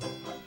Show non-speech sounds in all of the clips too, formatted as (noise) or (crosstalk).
Thank you.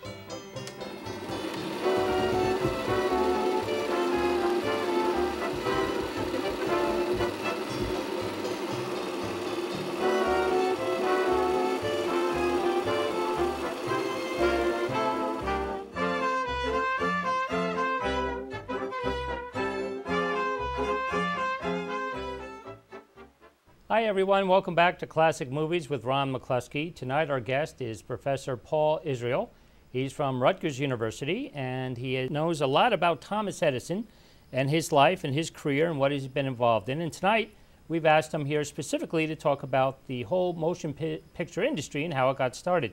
Hi, everyone. Welcome back to Classic Movies with Ron MacCloskey. Tonight, our guest is Professor Paul Israel. He's from Rutgers University, and he knows a lot about Thomas Edison and his life and his career and what he's been involved in. And tonight, we've asked him here specifically to talk about the whole motion pi picture industry and how it got started.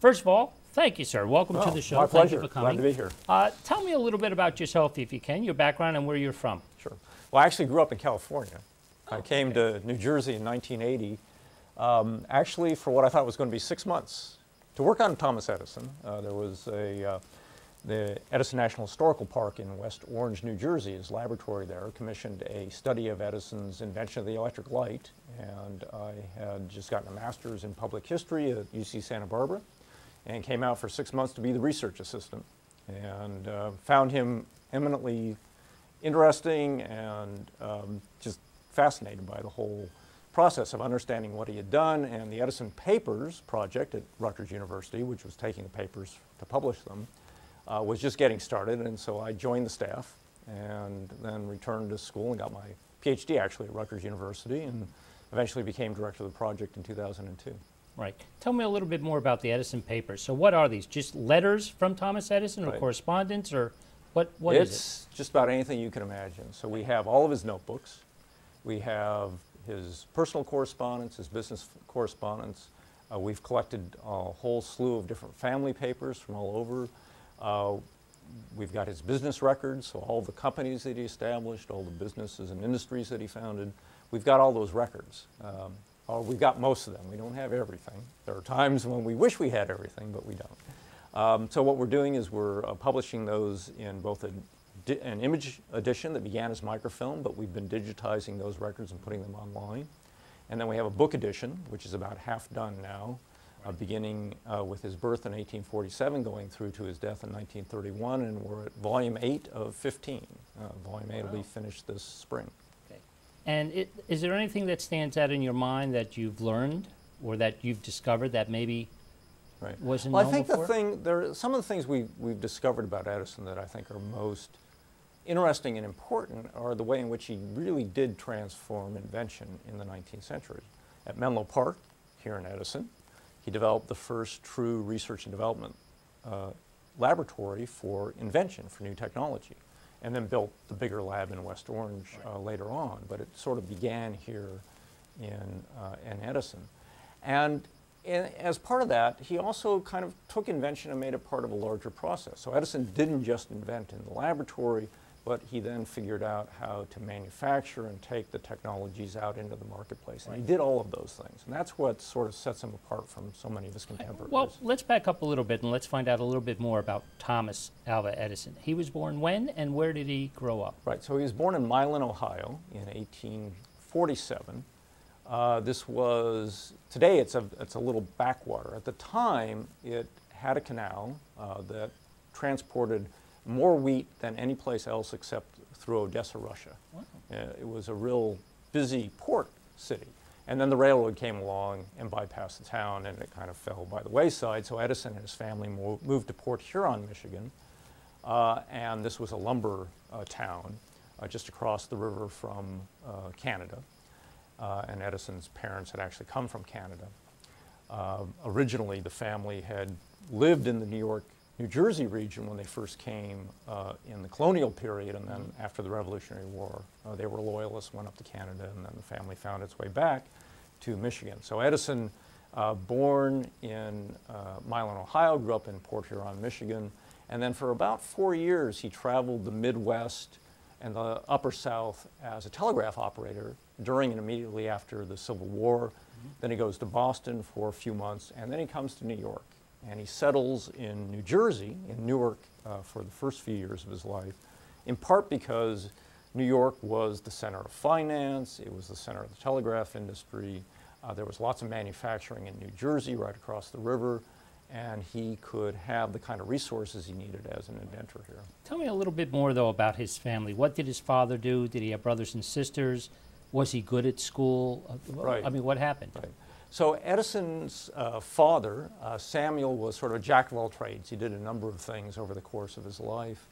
First of all, thank you, sir. Welcome oh, to the show. My thank pleasure. you for coming. Glad to be here. Uh, tell me a little bit about yourself, if you can, your background and where you're from. Sure. Well, I actually grew up in California. Oh, I came to New Jersey in 1980, um, actually for what I thought was going to be six months to work on Thomas Edison. Uh, there was a, uh, the Edison National Historical Park in West Orange, New Jersey, his laboratory there commissioned a study of Edison's invention of the electric light. And I had just gotten a master's in public history at UC Santa Barbara and came out for six months to be the research assistant and uh, found him eminently interesting and um, fascinated by the whole process of understanding what he had done and the Edison Papers project at Rutgers University, which was taking the papers to publish them, uh, was just getting started. And so I joined the staff and then returned to school and got my PhD actually at Rutgers University and eventually became director of the project in 2002. Right. Tell me a little bit more about the Edison papers. So, what are these? Just letters from Thomas Edison, or Right. correspondence, or what? What is it's just about anything you can imagine. So we have all of his notebooks. We have his personal correspondence, his business correspondence. Uh, we've collected a whole slew of different family papers from all over. Uh, we've got his business records, so all the companies that he established, all the businesses and industries that he founded. We've got all those records. Um, or we've got most of them. We don't have everything. There are times when we wish we had everything, but we don't. Um, so what we're doing is we're uh, publishing those in both a, an image edition that began as microfilm, but we've been digitizing those records and putting them online. And then we have a book edition, which is about half done now, uh, beginning uh, with his birth in 1847, going through to his death in 1931, and we're at volume 8 of 15. Uh, volume 8 will be finished this spring. Okay. And it, is there anything that stands out in your mind that you've learned or that you've discovered that maybe Right. wasn't Well, I think before? the thing there, some of the things we we've discovered about Edison that I think are most interesting and important are the way in which he really did transform invention in the 19th century. At Menlo Park, here in Edison, he developed the first true research and development uh, laboratory for invention, for new technology, and then built the bigger lab in West Orange uh, later on. But it sort of began here in, uh, in Edison. And in, as part of that, he also kind of took invention and made it part of a larger process. So Edison didn't just invent in the laboratory, but he then figured out how to manufacture and take the technologies out into the marketplace. And he did all of those things. And that's what sort of sets him apart from so many of his contemporaries. Well, let's back up a little bit and let's find out a little bit more about Thomas Alva Edison. He was born when and where did he grow up? Right, so he was born in Milan, Ohio in 1847. Uh, this was, today it's a, it's a little backwater. At the time, it had a canal uh, that transported more wheat than any place else except through Odessa, Russia. Wow. Uh, it was a real busy port city. And then the railroad came along and bypassed the town, and it kind of fell by the wayside. So Edison and his family mo- moved to Port Huron, Michigan, uh, and this was a lumber uh, town uh, just across the river from uh, Canada. Uh, and Edison's parents had actually come from Canada. Uh, originally, the family had lived in the New York, New Jersey region when they first came uh, in the colonial period, and then after the Revolutionary War, uh, they were loyalists, went up to Canada, and then the family found its way back to Michigan. So Edison, uh, born in uh, Milan, Ohio, grew up in Port Huron, Michigan, and then for about four years he traveled the Midwest and the Upper South as a telegraph operator during and immediately after the Civil War. Then he goes to Boston for a few months, and then he comes to New York. And he settles in New Jersey, in Newark, uh, for the first few years of his life, in part because New York was the center of finance, it was the center of the telegraph industry. Uh, there was lots of manufacturing in New Jersey, right across the river. and he could have the kind of resources he needed as an inventor here. Tell me a little bit more, though, about his family. What did his father do? Did he have brothers and sisters? Was he good at school? Uh, Right. I mean, what happened? Right. So Edison's uh, father, uh, Samuel, was sort of a jack of all trades. He did a number of things over the course of his life.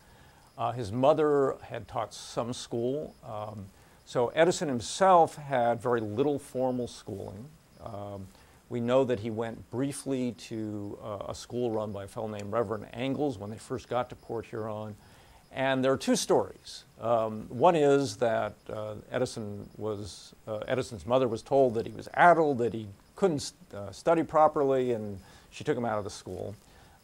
Uh, his mother had taught some school. Um, so Edison himself had very little formal schooling. Um, we know that he went briefly to uh, a school run by a fellow named Reverend Angles when they first got to Port Huron. And there are two stories. Um, one is that uh, Edison was, uh, Edison's mother was told that he was addled, that he couldn't uh, study properly, and she took him out of the school.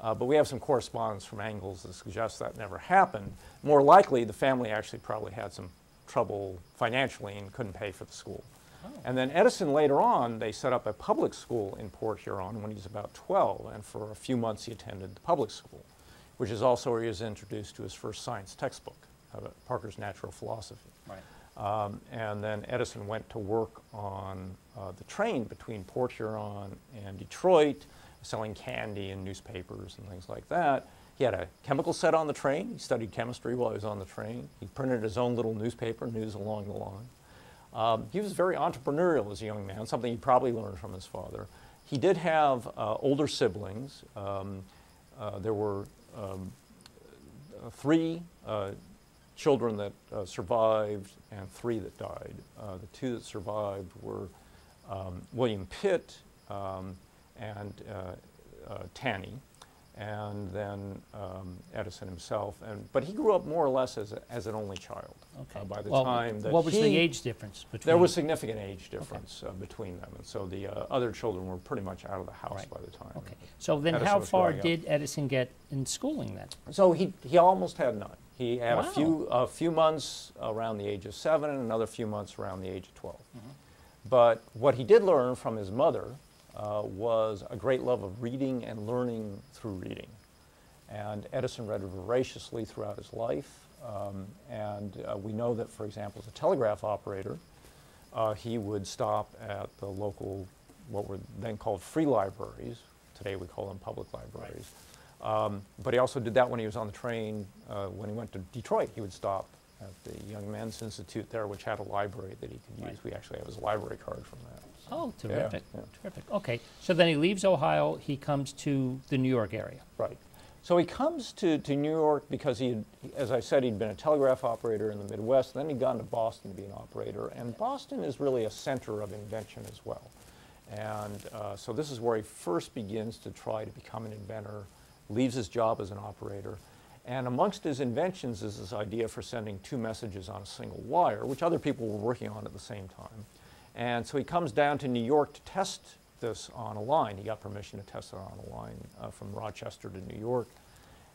Uh, but we have some correspondence from Angles that suggests that never happened. More likely, the family actually probably had some trouble financially and couldn't pay for the school. And then Edison later on, they set up a public school in Port Huron when he was about 12, and for a few months he attended the public school, which is also where he was introduced to his first science textbook, uh, Parker's Natural Philosophy. Right. Um, and then Edison went to work on uh, the train between Port Huron and Detroit, selling candy and newspapers and things like that. He had a chemical set on the train. He studied chemistry while he was on the train. He printed his own little newspaper, News Along the Line. Um, he was very entrepreneurial as a young man, something he probably learned from his father. He did have uh, older siblings. Um, uh, there were um, three uh, children that uh, survived and three that died. Uh, the two that survived were um, William Pitt um, and Tanny and then um, Edison himself. And, but he grew up more or less as, a, as an only child. Okay. Uh, by the Well, time that what was he, the age difference between? there was significant age difference uh, between them, and so the uh, other children were pretty much out of the house Right. by the time. Okay. So then, Edison how far did Edison get in schooling then? So he, he almost had none. He had a few a few months around the age of seven, and another few months around the age of 12 Mm-hmm. But what he did learn from his mother uh, was a great love of reading and learning through reading. And Edison read voraciously throughout his life. Um, and uh, we know that, for example, as a telegraph operator, uh, he would stop at the local, what were then called free libraries. Today we call them public libraries. Um, but he also did that when he was on the train. Uh, when he went to Detroit, he would stop at the Young Men's Institute there, which had a library that he could use. Right. We actually have his library card from that. Oh, Yeah, terrific, yeah. terrific. Okay, so then he leaves Ohio, he comes to the New York area. Right. So he comes to, to New York because he, had, as I said, he'd been a telegraph operator in the Midwest. Then he'd gone to Boston to be an operator. And Boston is really a center of invention as well. And uh, so this is where he first begins to try to become an inventor, leaves his job as an operator. And amongst his inventions is this idea for sending two messages on a single wire, which other people were working on at the same time. And so he comes down to New York to test this on a line. He got permission to test it on a line uh, from Rochester to New York.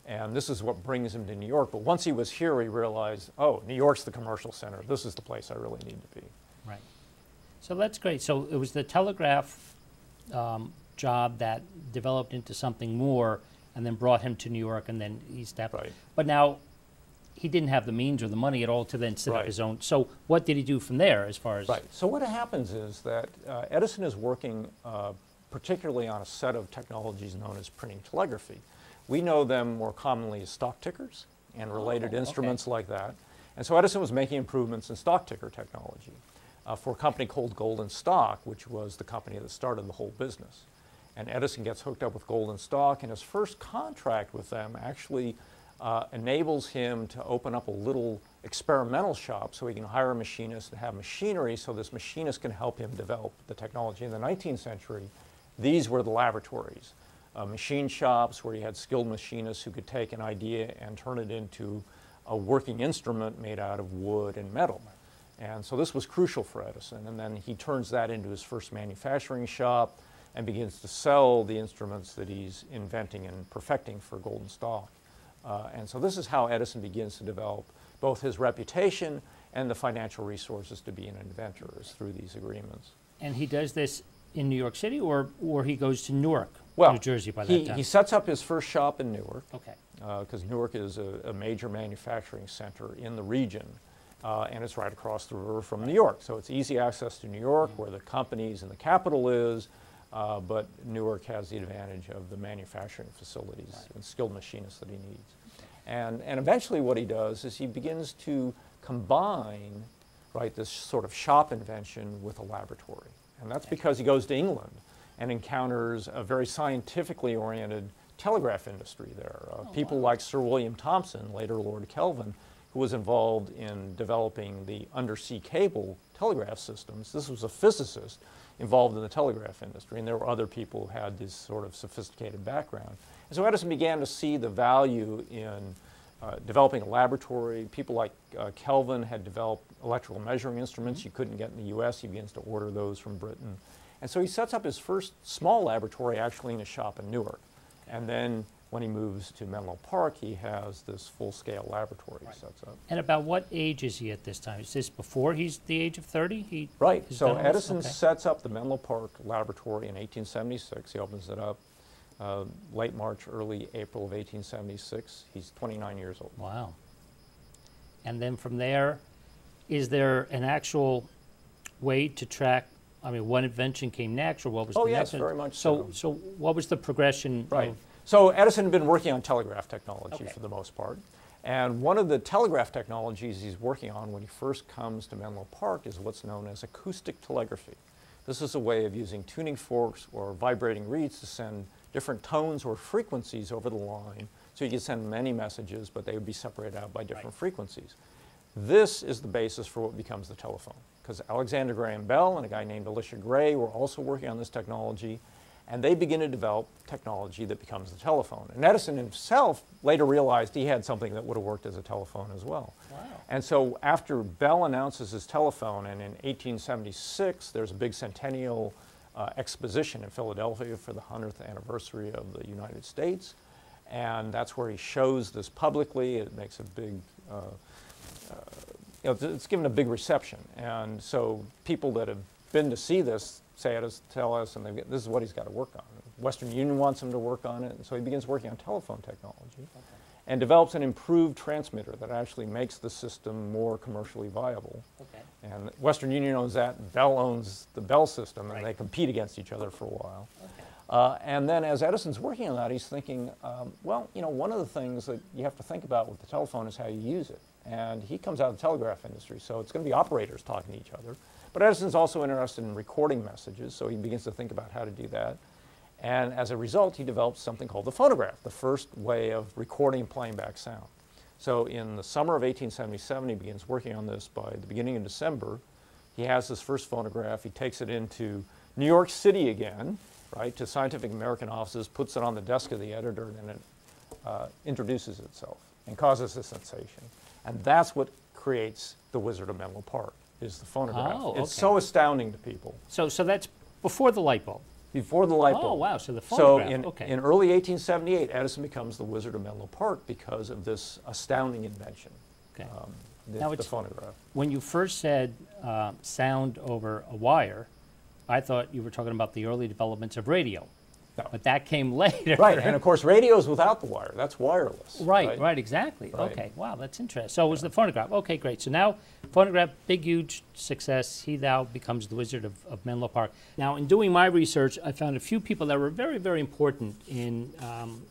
And this is what brings him to New York. But once he was here, he realized, oh, New York's the commercial center. This is the place I really need to be. Right. So that's great. So it was the telegraph um, job that developed into something more and then brought him to New York and then he stepped. Right. But now he didn't have the means or the money at all to then set up his own. So what did he do from there as far as? Right. So what happens is that uh, Edison is working uh, particularly on a set of technologies known as printing telegraphy. We know them more commonly as stock tickers and related Oh, okay. instruments like that. And so Edison was making improvements in stock ticker technology uh, for a company called Gold and Stock, which was the company that started the whole business. And Edison gets hooked up with Gold and Stock, and his first contract with them actually uh, enables him to open up a little experimental shop so he can hire a machinist and have machinery so this machinist can help him develop the technology. In the 19th century, these were the laboratories, uh, machine shops where you had skilled machinists who could take an idea and turn it into a working instrument made out of wood and metal. And so this was crucial for Edison. And then he turns that into his first manufacturing shop and begins to sell the instruments that he's inventing and perfecting for Gold and Stock. Uh, and so this is how Edison begins to develop both his reputation and the financial resources to be an inventor is through these agreements. And he does this in New York City or, or he goes to Newark, Well, New Jersey by he, that time? he sets up his first shop in Newark okay. because Newark is a, a major manufacturing center in the region. Uh, and it's right across the river from New York. So it's easy access to New York, where the companies and the capital is. Uh, but Newark has the advantage of the manufacturing facilities right. and skilled machinists that he needs. And, and eventually what he does is he begins to combine right, this sort of shop invention with a laboratory. And that's because he goes to England and encounters a very scientifically oriented telegraph industry there. Uh, oh, people wow. like Sir William Thomson, later Lord Kelvin, who was involved in developing the undersea cable telegraph systems. This was a physicist involved in the telegraph industry, and there were other people who had this sort of sophisticated background. And so Edison began to see the value in uh, developing a laboratory. People like uh, Kelvin had developed electrical measuring instruments you couldn't get in the US. He begins to order those from Britain. And so he sets up his first small laboratory actually in a shop in Newark. And then when he moves to Menlo Park, he has this full-scale laboratory right. sets up. And about what age is he at this time? Is this before he's the age of 30? He right. So Edison okay. sets up the Menlo Park laboratory in 1876. He opens it up uh, late March, early April of 1876. He's 29 years old. Wow. And then from there, is there an actual way to track I mean, one invention came next, or what was oh, the yes, next? very much so. So, so what was the progression? Right. so Edison had been working on telegraph technology okay. for the most part, and one of the telegraph technologies he's working on when he first comes to Menlo Park is what's known as acoustic telegraphy. This is a way of using tuning forks or vibrating reeds to send different tones or frequencies over the line. So you can send many messages, but they would be separated out by different right. frequencies. This is the basis for what becomes the telephone because Alexander Graham Bell and a guy named Elisha Gray were also working on this technology, and they begin to develop technology that becomes the telephone. And Edison himself later realized he had something that would have worked as a telephone as well. Wow. And so after Bell announces his telephone, and in 1876 there's a big centennial uh, exposition in Philadelphia for the 100th anniversary of the United States, and that's where he shows this publicly. It makes a big uh, uh, you know, it's given a big reception. And so people that have been to see this say it us, tell us, and this is what he's got to work on. Western Union wants him to work on it, and so he begins working on telephone technology okay. And develops an improved transmitter that actually makes the system more commercially viable. Okay. And Western Union owns that, Bell owns the Bell system, right. and they compete against each other for a while. Okay. Uh, and then as Edison's working on that, he's thinking, um, well, you know, one of the things that you have to think about with the telephone is how you use it. And he comes out of the telegraph industry, so it's going to be operators talking to each other. But Edison's also interested in recording messages, so he begins to think about how to do that. And as a result, he develops something called the phonograph, the first way of recording and playing back sound. So in the summer of 1877, he begins working on this. By the beginning of December, he has his first phonograph. He takes it into New York City again, right, to Scientific American offices, puts it on the desk of the editor, and then it uh, introduces itself and causes a sensation. And that's what creates the Wizard of Menlo Park, is the phonograph. Oh, okay. It's so astounding to people. So, so that's before the light bulb? Before the light bulb. Oh, wow, so the phonograph, So in, okay. in early 1878, Edison becomes the Wizard of Menlo Park because of this astounding invention. Okay. Um, the, now the phonograph. When you first said uh, sound over a wire, I thought you were talking about the early developments of radio. No. But that came (laughs) later. Right, and of course, radio's without the wire. That's wireless. Right, right, right exactly. Right. Okay, wow, that's interesting. So it was the phonograph. Okay, great. So now, phonograph, big, huge success. He now becomes the Wizard of, of Menlo Park. Now, in doing my research, I found a few people that were very, very important in um,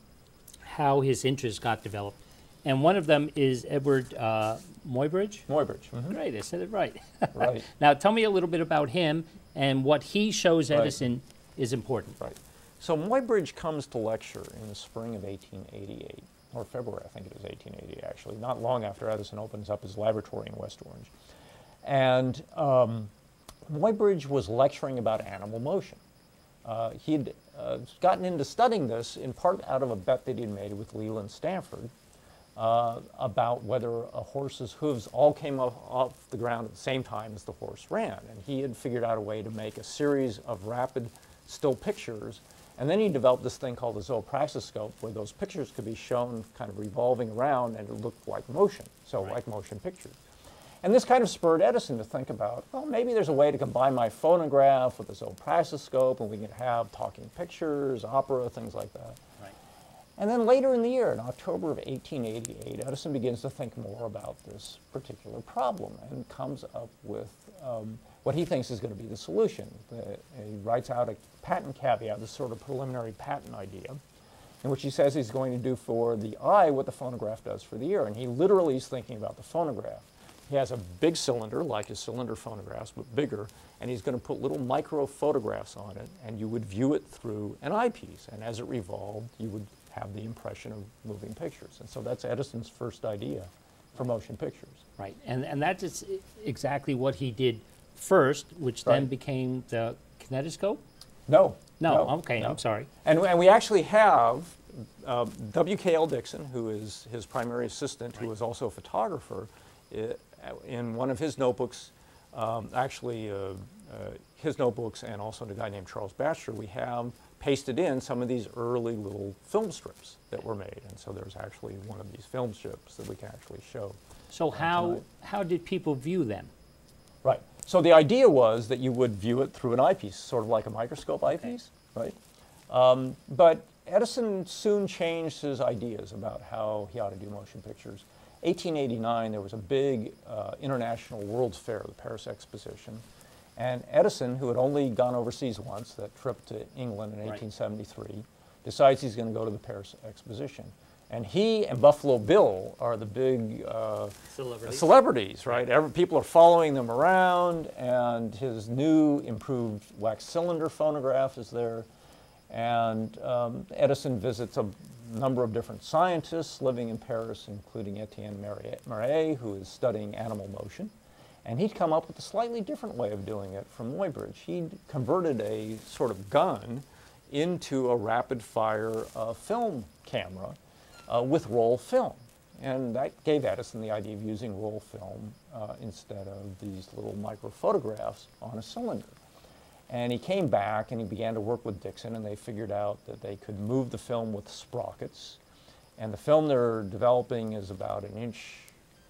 how his interest got developed. And one of them is Edward uh, Muybridge. Muybridge. Mm -hmm. Great, I said it right. right. (laughs) Now, tell me a little bit about him and what he shows Edison right. is important. Right. So Muybridge comes to lecture in the spring of 1888, or February, I think it is 1880 actually, not long after Edison opens up his laboratory in West Orange. And um, Muybridge was lecturing about animal motion. Uh, he'd uh, gotten into studying this in part out of a bet that he'd made with Leland Stanford uh, about whether a horse's hooves all came off, off, the ground at the same time as the horse ran. And he had figured out a way to make a series of rapid still pictures and then he developed this thing called the zoopraxiscope, where those pictures could be shown kind of revolving around and it looked like motion, so right. like motion pictures. And this kind of spurred Edison to think about, well, maybe there's a way to combine my phonograph with the zoopraxiscope and we can have talking pictures, opera, things like that. Right. And then later in the year, in October of 1888, Edison begins to think more about this particular problem and comes up with um, what he thinks is going to be the solution. The, he writes out a patent caveat, this sort of preliminary patent idea, in which he says he's going to do for the eye what the phonograph does for the ear. And he literally is thinking about the phonograph. He has a big cylinder, like his cylinder phonographs, but bigger, and he's going to put little micro photographs on it, and you would view it through an eyepiece. And as it revolved, you would have the impression of moving pictures. And so that's Edison's first idea for motion pictures. Right, and, and that is exactly what he did first, which then became the kinetoscope? No. No, okay, no. I'm sorry. And, and we actually have uh, W.K.L. Dickson, who is his primary assistant, who Right. is also a photographer, in one of his notebooks, um, actually uh, uh, his notebooks and also a guy named Charles Batchelor, we have pasted in some of these early little film strips that were made. And so there's actually one of these film strips that we can actually show. So how, tonight. how did people view them? Right. So the idea was that you would view it through an eyepiece, sort of like a microscope eyepiece, right? Um, but Edison soon changed his ideas about how he ought to do motion pictures. 1889, there was a big uh, international World's Fair, the Paris Exposition, and Edison, who had only gone overseas once, that trip to England in Right. 1873, decides he's going to go to the Paris Exposition. And he and Buffalo Bill are the big uh, Celebrities. celebrities, right? Every, people are following them around, and his new improved wax cylinder phonograph is there. And um, Edison visits a number of different scientists living in Paris, including Etienne Marie- Marey, who is studying animal motion. And he'd come up with a slightly different way of doing it from Muybridge. He'd converted a sort of gun into a rapid fire uh, film camera uh, with roll film. And that gave Edison the idea of using roll film uh, instead of these little micro photographs on a cylinder. And he came back and he began to work with Dickson, and they figured out that they could move the film with sprockets. And the film they're developing is about an inch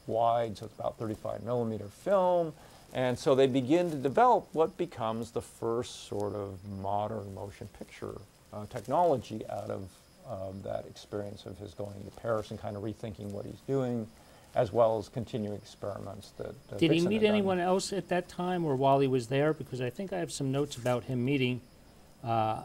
wide, so it's about 35 millimeter film. And so they begin to develop what becomes the first sort of modern motion picture uh, technology out of um, that experience of his going to Paris and kind of rethinking what he's doing, as well as continuing experiments that. Did he meet anyone else at that time or while he was there? Because I think I have some notes about him meeting uh,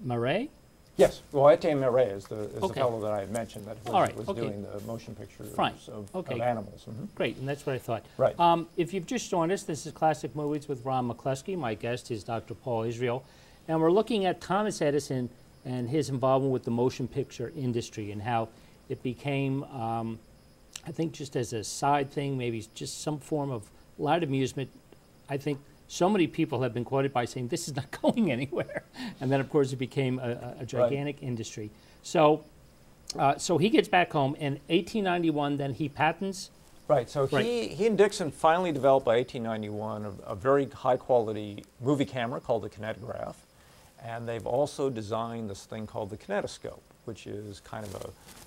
Marey? Yes, well, Etienne Marey is the, is the fellow that I had mentioned that was, right, was okay. doing the motion pictures of, okay. of animals. mhm. Great, and that's what I thought. Right. Um, if you've just joined us, this is Classic Movies with Ron MacCloskey. My guest is Dr. Paul Israel. And we're looking at Thomas Edison and his involvement with the motion picture industry and how it became, um, I think, just as a side thing, maybe just some form of light amusement. I think so many people have been quoted by saying this is not (laughs) going anywhere. And then, of course, it became a, a- gigantic industry. So, uh, so he gets back home in 1891. Then he patents Right, so Right. he, he and Dickson finally developed by 1891 a, a very high quality movie camera called the kinetograph. And they've also designed this thing called the kinetoscope, which is kind of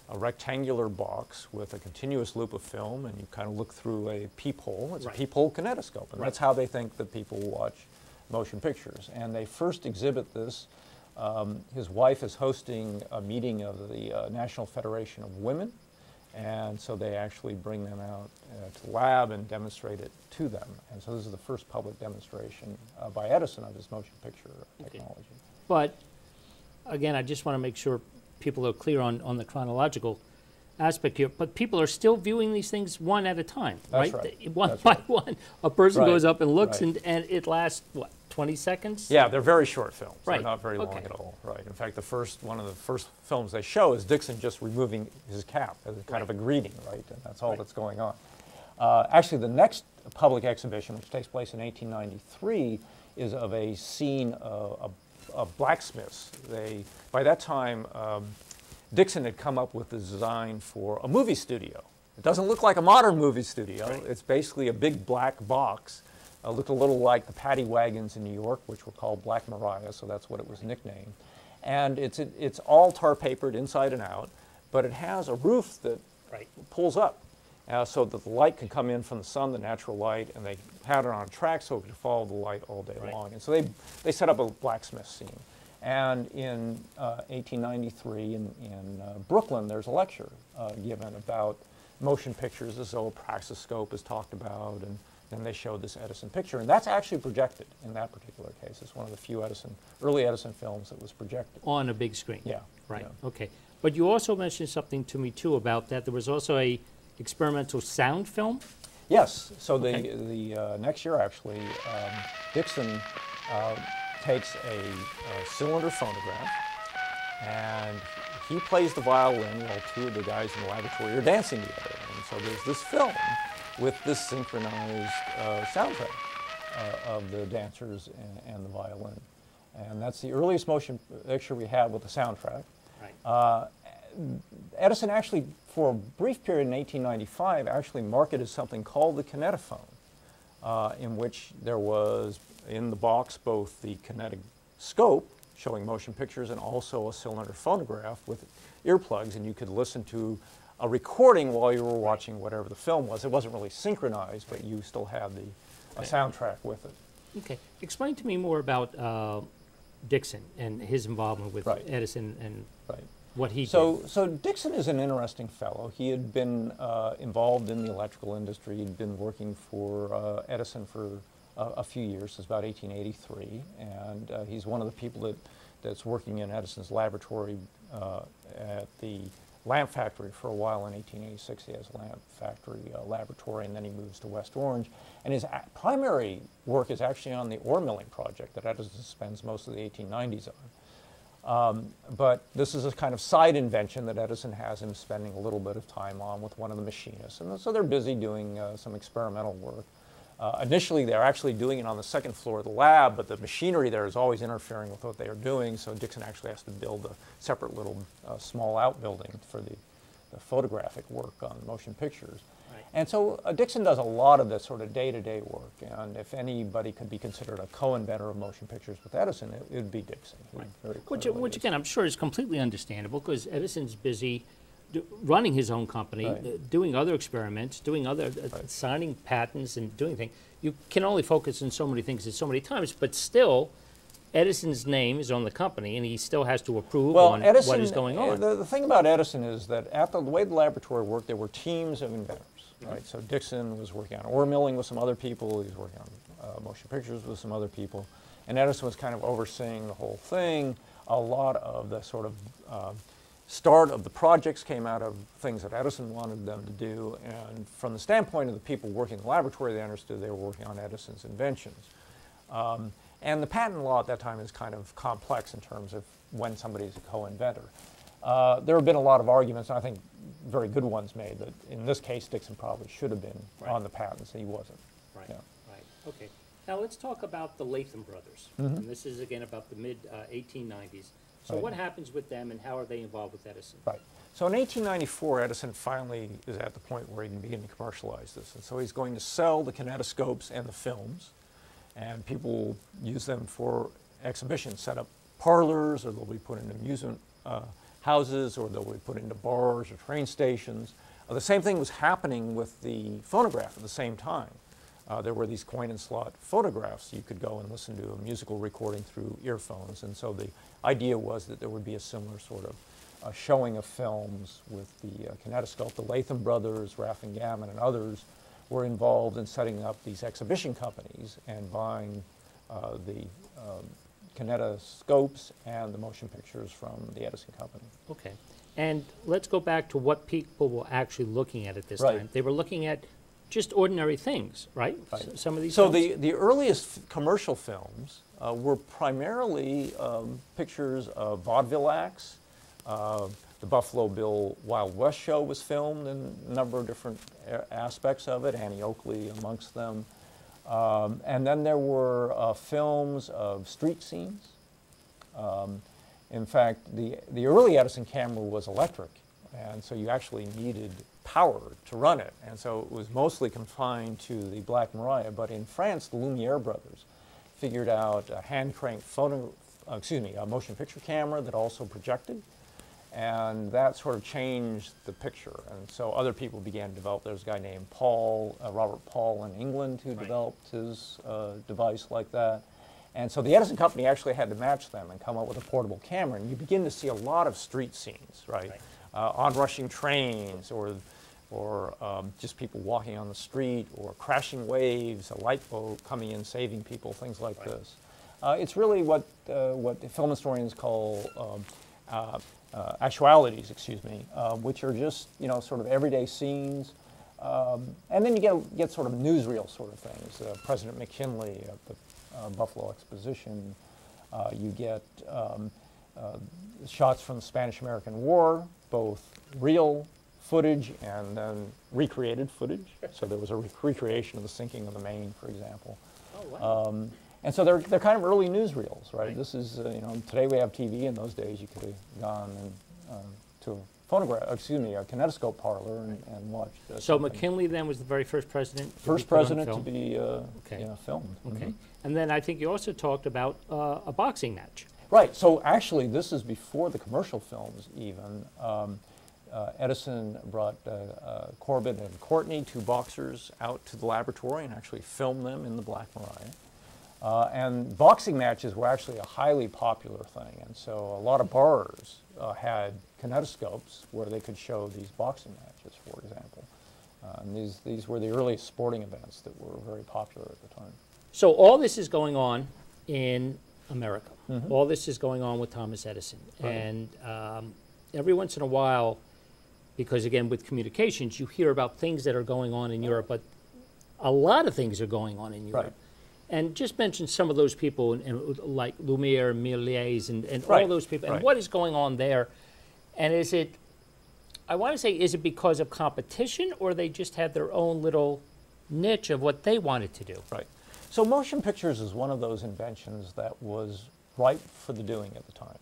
a, a rectangular box with a continuous loop of film, and you kind of look through a peephole. It's Right. a peephole kinetoscope, and Right. that's how they think that people watch motion pictures. And they first exhibit this. Um, his wife is hosting a meeting of the uh, National Federation of Women, and so they actually bring them out uh, to the lab and demonstrate it to them. And so this is the first public demonstration uh, by Edison of his motion picture technology. But again, I just want to make sure people are clear on, on the chronological aspect here. But people are still viewing these things one at a time, That's right? right. One That's by right. one. A person Right. goes up and looks, and, and it lasts, what, 20 seconds? Yeah, they're very short films. Right. They're not very long at all. Right. In fact, the first one of the first films they show is Dickson just removing his cap as a kind of a greeting, right? And that's all Right. that's going on. Uh, actually, the next public exhibition, which takes place in 1893, is of a scene of, of, of blacksmiths. They, by that time, um, Dickson had come up with the design for a movie studio. It doesn't look like a modern movie studio. Right. It's basically a big black box. Uh, looked a little like the paddy wagons in New York, which were called Black Maria, so that's what it was nicknamed. And it's, it's all tar papered inside and out, but it has a roof that Right. pulls up uh, so that the light can come in from the sun, the natural light, and they had it on a track so it could follow the light all day Right. long. And so they, they set up a blacksmith scene. And in uh, 1893 in, in uh, Brooklyn, there's a lecture uh, given about motion pictures as though a praxiscope is talked about, and then they showed this Edison picture. And that's actually projected in that particular case. It's one of the few Edison, early Edison films that was projected. On a big screen? Yeah. Right, yeah. okay. But you also mentioned something to me too about that. There was also a experimental sound film? Yes. So the, the uh, next year, actually, um, Dickson uh, takes a, a cylinder phonograph and he plays the violin while two of the guys in the laboratory are dancing together. And so there's this film with this synchronized uh, soundtrack uh, of the dancers and, and the violin. And that's the earliest motion picture we have with the soundtrack. Right. Uh, Edison actually, for a brief period in 1895, actually marketed something called the kinetophone, uh, in which there was in the box both the kinetic scope showing motion pictures and also a cylinder phonograph with earplugs, and you could listen to a recording while you were watching whatever the film was. It wasn't really synchronized, but you still had the a soundtrack with it. Okay. Explain to me more about uh, Dickson and his involvement with Right. Edison and Right. what he So, did. so Dickson is an interesting fellow. He had been uh, involved in the electrical industry. He'd been working for uh, Edison for a, a few years, since about 1883, and uh, he's one of the people that, that's working in Edison's laboratory uh, at the lamp factory for a while. In 1886, he has a lamp factory uh, laboratory, and then he moves to West Orange. And his primary work is actually on the ore milling project that Edison spends most of the 1890s on. Um, but this is a kind of side invention that Edison has him spending a little bit of time on with one of the machinists. And so they're busy doing uh, some experimental work. Uh, initially, they're actually doing it on the second floor of the lab, but the machinery there is always interfering with what they are doing, so Dickson actually has to build a separate little uh, small outbuilding for the, the photographic work on motion pictures. Right. And so uh, Dickson does a lot of this sort of day-to-day work, and if anybody could be considered a co-inventor of motion pictures with Edison, it would be Dickson. Very Which, which again, I'm sure is completely understandable because Edison's busy running his own company, Right. uh, doing other experiments, doing other, uh, Right. signing patents and doing things. You can only focus on so many things at so many times, but still, Edison's name is on the company and he still has to approve well, on Edison, what is going uh, on. The, the thing about Edison is that at the, way the laboratory worked, there were teams of inventors, Mm-hmm. right? So Dickson was working on ore milling with some other people. He was working on uh, motion pictures with some other people, and Edison was kind of overseeing the whole thing. A lot of the sort of um, start of the projects came out of things that Edison wanted them to do, and from the standpoint of the people working in the laboratory, they understood they were working on Edison's inventions. Um, and the patent law at that time is kind of complex in terms of when somebody's a co-inventor. Uh, there have been a lot of arguments, and I think very good ones made, that in this case Dickson probably should have been Right. on the patents, and he wasn't. Right, Yeah. right, okay. Now let's talk about the Latham brothers. Mm-hmm. And this is again about the mid uh, 1890s. So Right. what happens with them and how are they involved with Edison? Right. So in 1894, Edison finally is at the point where he can begin to commercialize this. And so he's going to sell the kinetoscopes and the films, and people will use them for exhibitions, set up parlors, or they'll be put in amusement uh, houses, or they'll be put into bars or train stations. Uh, the same thing was happening with the phonograph at the same time. Uh, there were these coin and slot phonographs. You could go and listen to a musical recording through earphones. And so the idea was that there would be a similar sort of uh, showing of films with the uh, kinetoscope. The Latham brothers, Raff and Gammon, and others were involved in setting up these exhibition companies and buying uh, the um, kinetoscopes and the motion pictures from the Edison company. Okay. And let's go back to what people were actually looking at at this Right. time. They were looking at just ordinary things, right? Right. S- Some of these So films? the, the earliest f- commercial films uh, were primarily um, pictures of vaudeville acts. Uh, the Buffalo Bill Wild West show was filmed in a number of different a- aspects of it, Annie Oakley amongst them. Um, and then there were uh, films of street scenes. Um, in fact, the, the early Edison camera was electric, and so you actually needed power to run it. And so it was mostly confined to the Black Maria. But in France, the Lumiere brothers figured out a hand crank photo, uh, excuse me, a motion picture camera that also projected. And that sort of changed the picture. And so other people began to develop. There's a guy named Paul, uh, Robert Paul in England, who Right. developed his uh, device like that. And so the Edison company actually had to match them and come up with a portable camera. And you begin to see a lot of street scenes, right? Right. Uh, onrushing trains or, or um, just people walking on the street or crashing waves, a light lifeboat coming in saving people, things like Right. this. Uh, it's really what, uh, what film historians call um, uh, uh, actualities, excuse me, uh, which are just, you know, sort of everyday scenes. Um, and then you get, get sort of newsreel sort of things. Uh, President McKinley at the uh, Buffalo Exposition. Uh, you get um, uh, shots from the Spanish-American War, both real footage and then recreated footage. So there was a rec- recreation of the sinking of the Maine, for example. Oh, wow. Um, and so they're, they're kind of early newsreels, right? Right. This is, uh, you know, today we have TV. In those days, you could have gone and, uh, to a phonograph, excuse me, a kinetoscope parlor and, and watched. Uh, so something. McKinley then was the very first president. to First president to be uh, Okay. yeah, filmed. Okay. Mhm. And then I think you also talked about uh, a boxing match. Right. So actually, this is before the commercial films even. Um, uh, Edison brought uh, uh, Corbett and Courtney, two boxers, out to the laboratory and actually filmed them in the Black Maria. Uh, and boxing matches were actually a highly popular thing. And so a lot of bars uh, had kinetoscopes where they could show these boxing matches, for example. Uh, and these, these were the earliest sporting events that were very popular at the time. So all this is going on in America. Mhm. All this is going on with Thomas Edison. Right. And um, every once in a while, because again, with communications, you hear about things that are going on in Europe, but a lot of things are going on in Europe. Right. And just mention some of those people, and, and like Lumiere, Méliès, and, and all Right, those people, and right. what is going on there. And is it, I want to say, is it because of competition, or they just had their own little niche of what they wanted to do? Right. So motion pictures is one of those inventions that was ripe for the doing at the time.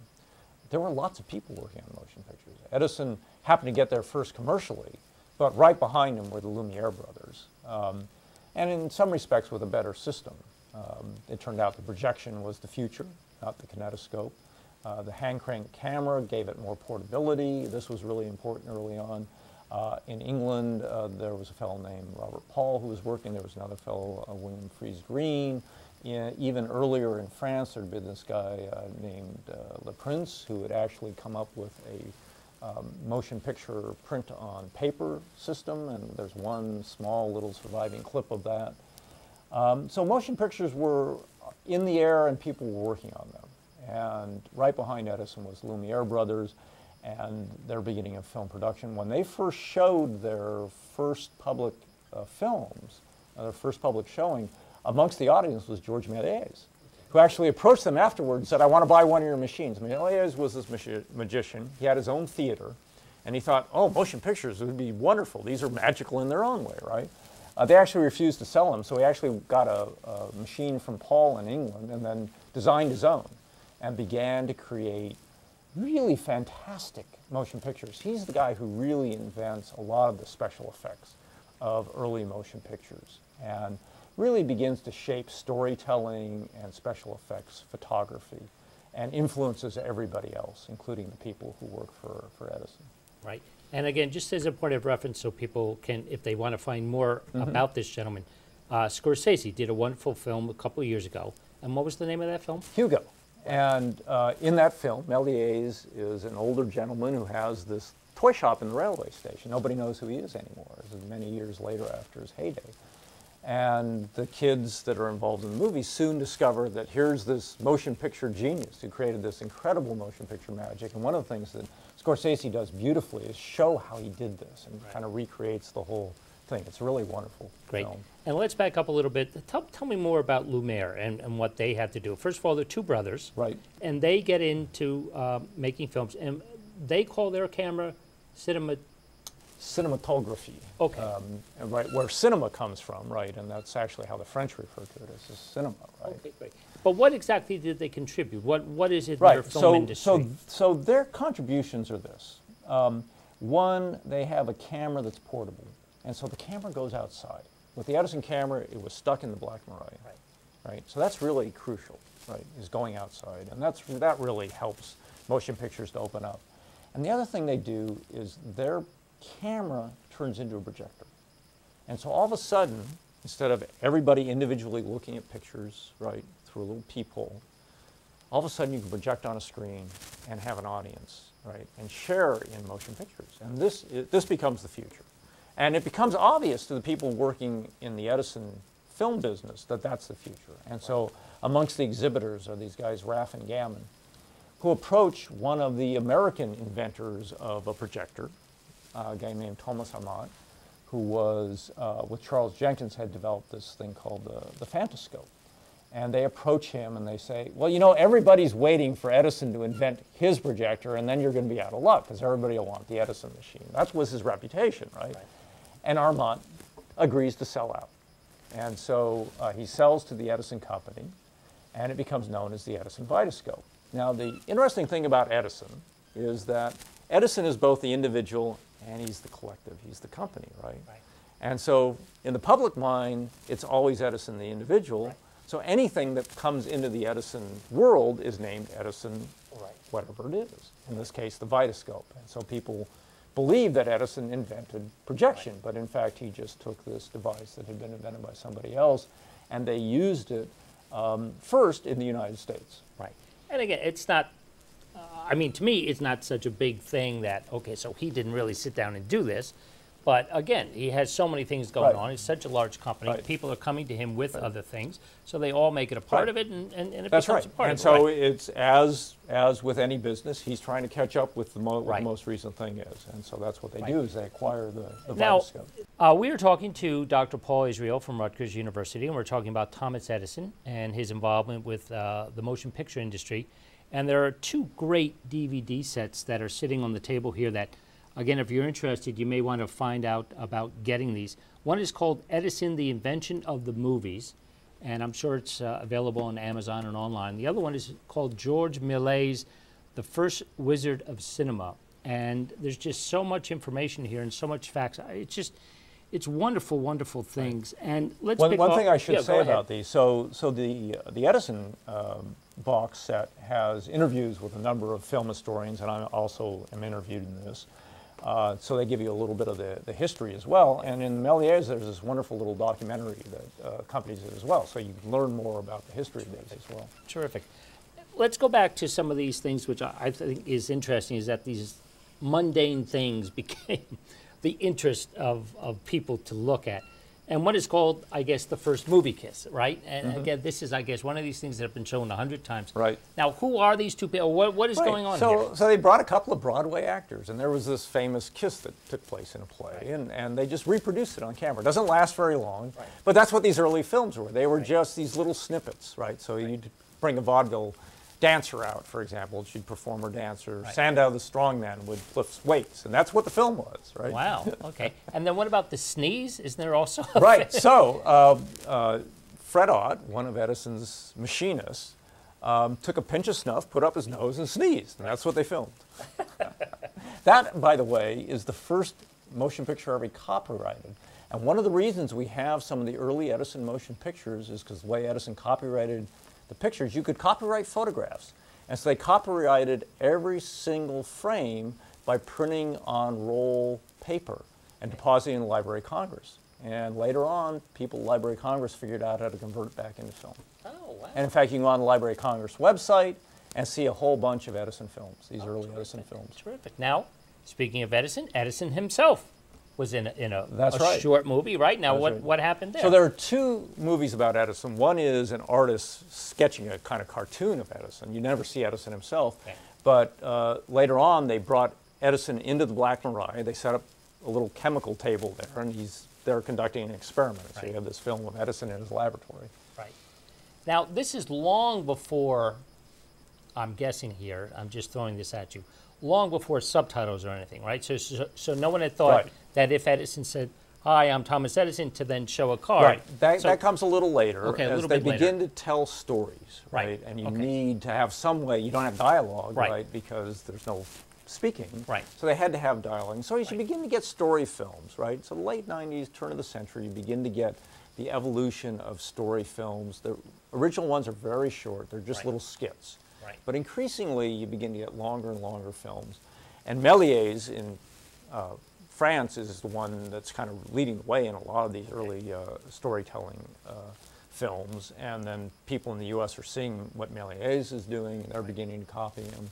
There were lots of people working on motion pictures. Edison happened to get there first commercially, but right behind him were the Lumiere brothers, um, and in some respects with a better system. Um, it turned out the projection was the future, not the kinetoscope. Uh, the hand crank camera gave it more portability. This was really important early on. Uh, in England, uh, there was a fellow named Robert Paul who was working. There was another fellow, uh, William Friese-Greene. Yeah, even earlier in France, there had been this guy uh, named uh, Le Prince who had actually come up with a um, motion picture print on paper system, and there's one small little surviving clip of that. Um, so motion pictures were in the air and people were working on them. And right behind Edison was Lumiere Brothers and their beginning of film production. When they first showed their first public uh, films, uh, their first public showing, amongst the audience was George Méliès, who actually approached them afterward and said, I want to buy one of your machines. Méliès was this magi- magician. He had his own theater. And he thought, oh, motion pictures would be wonderful. These are magical in their own way, right? Uh, they actually refused to sell them, so he actually got a, a machine from Paul in England and then designed his own and began to create really fantastic motion pictures. He's the guy who really invents a lot of the special effects of early motion pictures and really begins to shape storytelling and special effects photography and influences everybody else, including the people who work for, for Edison. Right. And again, just as a point of reference, so people can, if they want to find more about this gentleman, uh, Scorsese did a wonderful film a couple of years ago. And what was the name of that film? Hugo. And uh, in that film, Méliès is an older gentleman who has this toy shop in the railway station. Nobody knows who he is anymore. This is many years later after his heyday. And the kids that are involved in the movie soon discover that here's this motion picture genius who created this incredible motion picture magic. And one of the things that Scorsese does beautifully is show how he did this and kind of recreates the whole thing. It's a really wonderful Great. film. And let's back up a little bit. Tell, tell me more about Lumiere and, and what they had to do. First of all, they're two brothers. Right. And they get into uh, making films. And they call their camera cinema. Cinematography. Okay. Um, right where cinema comes from, right, and that's actually how the French refer to it as a cinema, right? Okay, great. But what exactly did they contribute? What, what is it in Right. their film So, industry? so, so their contributions are this: um, one, they have a camera that's portable, and so the camera goes outside. With the Edison camera, it was stuck in the Black Maria. Right. Right. So that's really crucial, right? Is going outside, and that's that really helps motion pictures to open up. And the other thing they do is their camera turns into a projector, and so all of a sudden, instead of everybody individually looking at pictures, right, through a little peephole, all of a sudden you can project on a screen and have an audience, right, and share in motion pictures. And this, this becomes the future. And it becomes obvious to the people working in the Edison film business that that's the future. And so amongst the exhibitors are these guys, Raff and Gammon, who approach one of the American inventors of a projector, a guy named Thomas Armat, who was, uh, with Charles Jenkins, had developed this thing called the, the Phantoscope. And they approach him and they say, well, you know, everybody's waiting for Edison to invent his projector, and then you're going to be out of luck because everybody will want the Edison machine. That was his reputation, right? right. And Armat agrees to sell out. And so uh, he sells to the Edison company, and it becomes known as the Edison Vitascope. Now, the interesting thing about Edison is that Edison is both the individual and he's the collective, he's the company, right? right. And so in the public mind, it's always Edison, the individual. Right. So anything that comes into the Edison world is named Edison, right. whatever it is. In this case, the Vitascope. And so people believe that Edison invented projection, but in fact, he just took this device that had been invented by somebody else, and they used it um, first in the United States. Right. And again, it's not I mean, to me, it's not such a big thing that, okay, so he didn't really sit down and do this. But again, he has so many things going right. on. He's such a large company. Right. People are coming to him with right. other things. So they all make it a part of it, and, and, and it That's becomes right. a part and of it. And so it's as, as with any business, he's trying to catch up with the, mo what the most recent thing is. And so that's what they do is they acquire the, the now, uh, we are talking to Dr. Paul Israel from Rutgers University, and we're talking about Thomas Edison and his involvement with uh, the motion picture industry. And there are two great DVD sets that are sitting on the table here that, again, if you're interested, you may want to find out about getting these. One is called Edison, the Invention of the Movies, and I'm sure it's uh, available on Amazon and online. The other one is called George Méliès, The First Wizard of Cinema. And there's just so much information here and so much facts. It's just, it's wonderful, wonderful things. And let's one, one thing I should yeah, say about these. So, so the uh, the Edison um, box set has interviews with a number of film historians, and I also am interviewed in this. Uh, so they give you a little bit of the, the history as well. And in Méliès, there's this wonderful little documentary that uh, accompanies it as well. So you learn more about the history of this as well. Terrific. Let's go back to some of these things, which I think is interesting, is that these mundane things (laughs) became the interest of, of people to look at. And what is called, I guess, the first movie kiss, right? And mm -hmm. again, this is, I guess, one of these things that have been shown a hundred times. Right. Now, who are these two people? What, what is right. going on so, here? So they brought a couple of Broadway actors, and there was this famous kiss that took place in a play, right. and, and they just reproduced it on camera. It doesn't last very long, right. but that's what these early films were. They were just these little snippets, right? So you'd bring a vaudeville dancer out, for example. She'd perform her dance, or right. Sandow the strongman would lift weights, and that's what the film was, right? Wow. (laughs) Okay. and then what about the sneeze? Isn't there also right? So uh, uh, Fred Ott, one of Edison's machinists, um, took a pinch of snuff, put up his nose, and sneezed, and that's what they filmed. (laughs) that, by the way, is the first motion picture ever copyrighted. And one of the reasons we have some of the early Edison motion pictures is because the way Edison copyrighted the pictures, you could copyright photographs. And so they copyrighted every single frame by printing on roll paper and depositing in the Library of Congress. And later on, people at the Library of Congress figured out how to convert it back into film. Oh, wow. And in fact, you can go on the Library of Congress website and see a whole bunch of Edison films, these oh, early terrific. Edison films. Terrific. Now, speaking of Edison, Edison himself was in a, in a, That's a right. short movie, right? Now, what, right. what happened there? So there are two movies about Edison. One is an artist sketching a kind of cartoon of Edison. You never see Edison himself. Okay. But uh, later on, they brought Edison into the Black Maria. They set up a little chemical table there, and he's there conducting an experiment. Right. So you have this film of Edison in his laboratory. Right. Now, this is long before, I'm guessing here, I'm just throwing this at you, long before subtitles or anything, right? So, so, so no one had thought right. that if Edison said, "Hi, I'm Thomas Edison," to then show a card. Right. That, so, that comes a little later. Okay, a little they bit begin later. to tell stories, right? right. And you okay. need to have some way. You don't have dialogue, right? right? Because there's no speaking. Right. So they had to have dialogue. So as you begin to get story films, right? So late 90s, turn of the century, you begin to get the evolution of story films. The original ones are very short. They're just little skits. Right. But increasingly, you begin to get longer and longer films. And Méliès in uh, France is the one that's kind of leading the way in a lot of these early uh, storytelling uh, films, and then people in the U.S. are seeing what Méliès is doing, and they're beginning to copy him.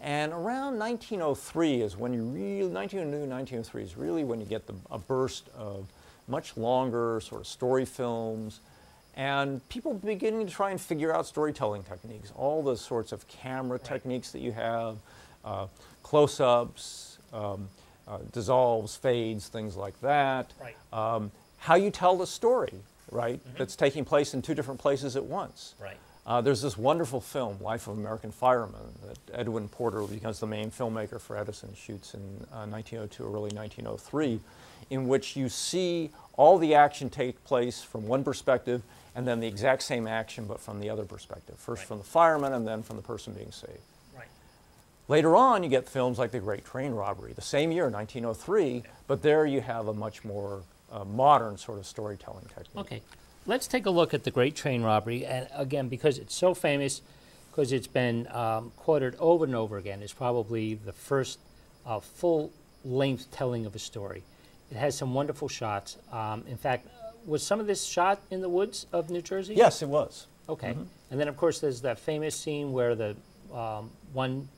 And around 1903 is when you really, 1902, 1903 is really when you get the, a burst of much longer sort of story films, and people beginning to try and figure out storytelling techniques, all the sorts of camera right. techniques that you have, uh, close-ups, um, uh, dissolves, fades, things like that. Right. Um, how you tell the story, right? Mm -hmm. That's taking place in two different places at once. Right. Uh, there's this wonderful film, Life of American Fireman, that Edwin Porter, becomes the main filmmaker for Edison, shoots in uh, 1902 or early 1903, in which you see all the action take place from one perspective and then the exact same action but from the other perspective. First right. from the fireman and then from the person being saved. Right. Later on, you get films like The Great Train Robbery, the same year, 1903, but there you have a much more uh, modern sort of storytelling technique. Okay, let's take a look at the Great Train Robbery, and again, because it's so famous, because it's been um, quoted over and over again, it's probably the first uh, full-length telling of a story. It has some wonderful shots. Um, in fact, was some of this shot in the woods of New Jersey? Yes, it was. Okay, mm -hmm. and then of course there's that famous scene where the um, one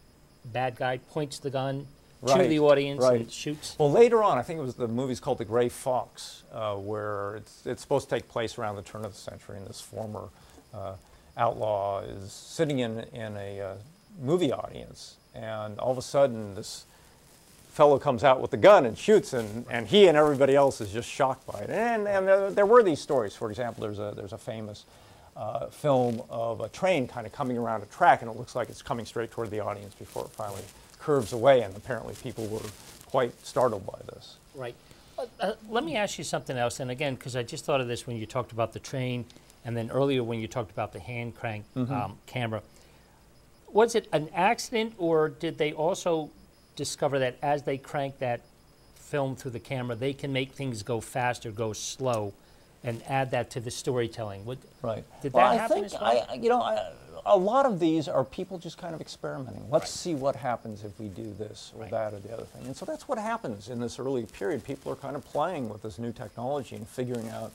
bad guy points the gun right. to the audience right. and shoots? Well, later on, I think it was the movie's called The Gray Fox, uh, where it's, it's supposed to take place around the turn of the century, and this former uh, outlaw is sitting in, in a uh, movie audience, and all of a sudden, this fellow comes out with the gun and shoots, and, and he and everybody else is just shocked by it. And, and there, there were these stories. For example, there's a, there's a famous uh, film of a train kind of coming around a track, and it looks like it's coming straight toward the audience before it finally curves away, and apparently people were quite startled by this. Right. Uh, uh, let me ask you something else, and again, because I just thought of this when you talked about the train, and then earlier when you talked about the hand crank mm -hmm. um, camera. Was it an accident, or did they also discover that as they crank that film through the camera, they can make things go faster, go slow, and add that to the storytelling? Would, right. Did well, that I happen think, I, you know, I, a lot of these are people just kind of experimenting. Let's right. see what happens if we do this or right. that or the other thing. And so that's what happens in this early period. People are kind of playing with this new technology and figuring out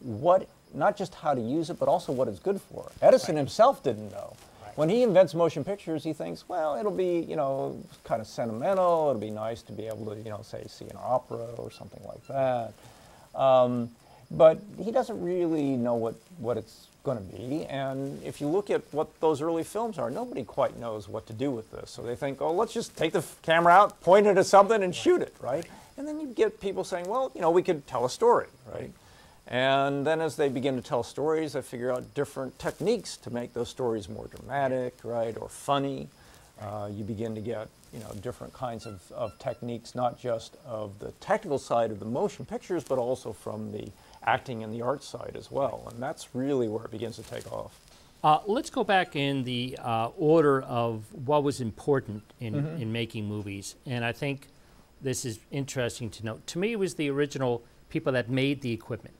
what, not just how to use it, but also what it's good for. Edison right. himself didn't know. When he invents motion pictures, he thinks, well, it'll be, you know, kind of sentimental. It'll be nice to be able to, you know, say, see an opera or something like that. Um, but he doesn't really know what, what it's going to be. And if you look at what those early films are, nobody quite knows what to do with this. So they think, oh, let's just take the camera out, point it at something, and shoot it, right? And then you get people saying, well, you know, we could tell a story, right? And then as they begin to tell stories, they figure out different techniques to make those stories more dramatic, right, or funny. Uh, you begin to get, you know, different kinds of, of techniques, not just of the technical side of the motion pictures, but also from the acting and the art side as well. And that's really where it begins to take off. Uh, let's go back in the uh, order of what was important in, mm -hmm. in making movies. And I think this is interesting to note. To me, it was the original people that made the equipment.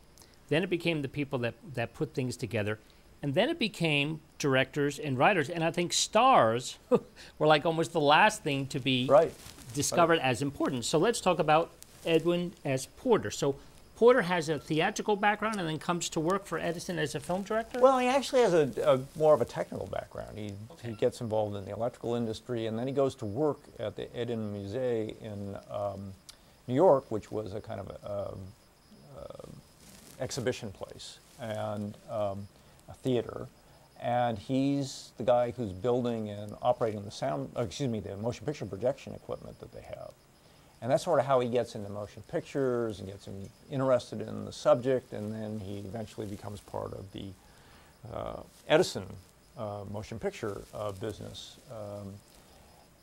Then it became the people that, that put things together. And then it became directors and writers. And I think stars (laughs) were like almost the last thing to be right. discovered right. as important. So let's talk about Edwin S. Porter. So Porter has a theatrical background and then comes to work for Edison as a film director? Well, he actually has a, a more of a technical background. He, okay. he, gets involved in the electrical industry and then he goes to work at the Eden Musée in um, New York, which was a kind of a, a, a exhibition place and um, a theater. And he's the guy who's building and operating the sound, excuse me, the motion picture projection equipment that they have. And that's sort of how he gets into motion pictures and gets him interested in the subject, and then he eventually becomes part of the uh, Edison uh, motion picture uh, business, um,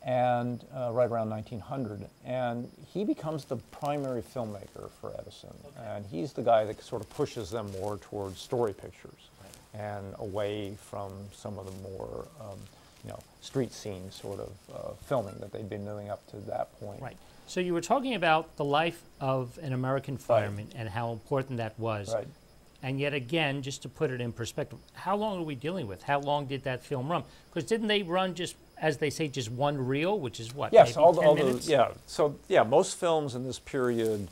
and uh, right around 1900. And he becomes the primary filmmaker for Edison, okay. and he's the guy that sort of pushes them more towards story pictures right. and away from some of the more um, you know, street scene sort of uh, filming that they'd been doing up to that point. Right. So you were talking about the life of an American fireman right. and how important that was. Right. And yet again, just to put it in perspective, how long are we dealing with? How long did that film run? Because didn't they run just, as they say, just one reel, which is what? Yes, all, the, all the, yeah. So yeah, most films in this period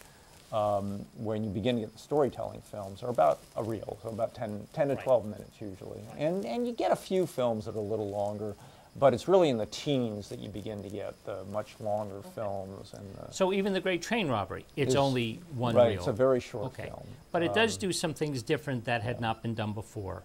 um, when you begin to get the storytelling films, are about a reel, so about 10, 10 to Right. 12 minutes usually. And, and you get a few films that are a little longer, but it's really in the teens that you begin to get the much longer films. And So even the Great Train Robbery, it's Is- only one right, reel. it's a very short okay. film. But it does Um, do some things different that had not been done before,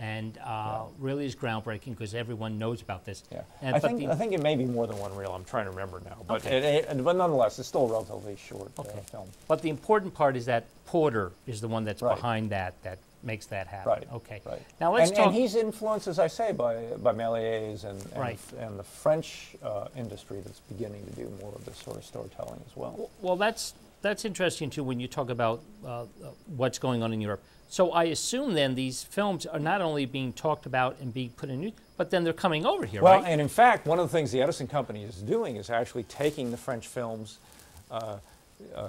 and uh, really is groundbreaking because everyone knows about this. Yeah, And, I think, the- I think it may be more than one reel. I'm trying to remember now, but Okay. it, it, but nonetheless, it's still a relatively short uh, Okay. film. But the important part is that Porter is the one that's Right. behind that that makes that happen. Right. Okay. Right. Now let's and, talk. and he's influenced, as I say, by by Méliès and and, Right. and the French uh, industry that's beginning to do more of this sort of storytelling as well. well, that's that's interesting too when you talk about uh, uh, what's going on in Europe. So I assume then these films are not only being talked about and being put in news, but then they're coming over here, Well, right? and in fact, one of the things the Edison Company is doing is actually taking the French films, uh, uh,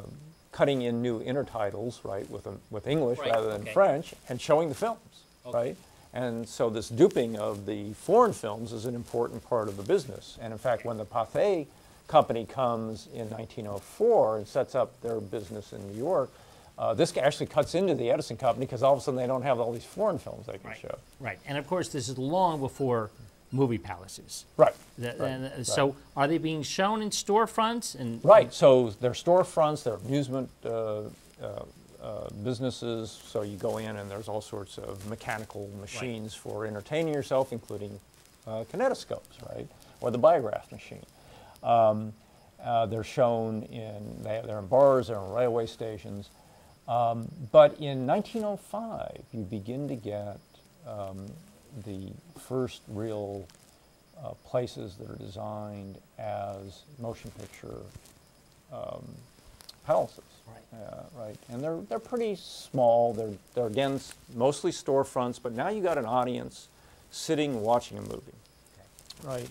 cutting in new intertitles, right, with, um, with English Right, rather than okay. French, and showing the films, Okay. right? And so this duping of the foreign films is an important part of the business. And in fact, when the Pathé Company comes in 1904 and sets up their business in New York, uh, this actually cuts into the Edison Company because all of a sudden they don't have all these foreign films they can right. show. Right. And of course, this is long before movie palaces. Right. The- right, and, uh, right. So are they being shown in storefronts and Right, so they're storefronts, they're amusement uh, uh, uh, businesses, so you go in and there's all sorts of mechanical machines for entertaining yourself, including uh, kinetoscopes, right, or the biograph machine. Um, uh, they're shown in, they, they're in bars, they're in railway stations. Um, but in 1905, you begin to get um, the first real uh, places that are designed as motion picture um, palaces. Right. Uh, right, and they're they're pretty small. They're they're again mostly storefronts, but now you got an audience sitting watching a movie. Right.